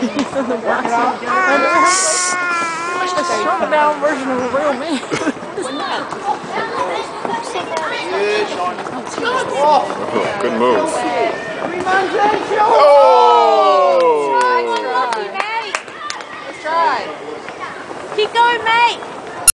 Pretty much the shrunk down version of a real man. what is? Good move. Oh! oh! Keep going, mate!